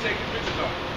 taking pictures of.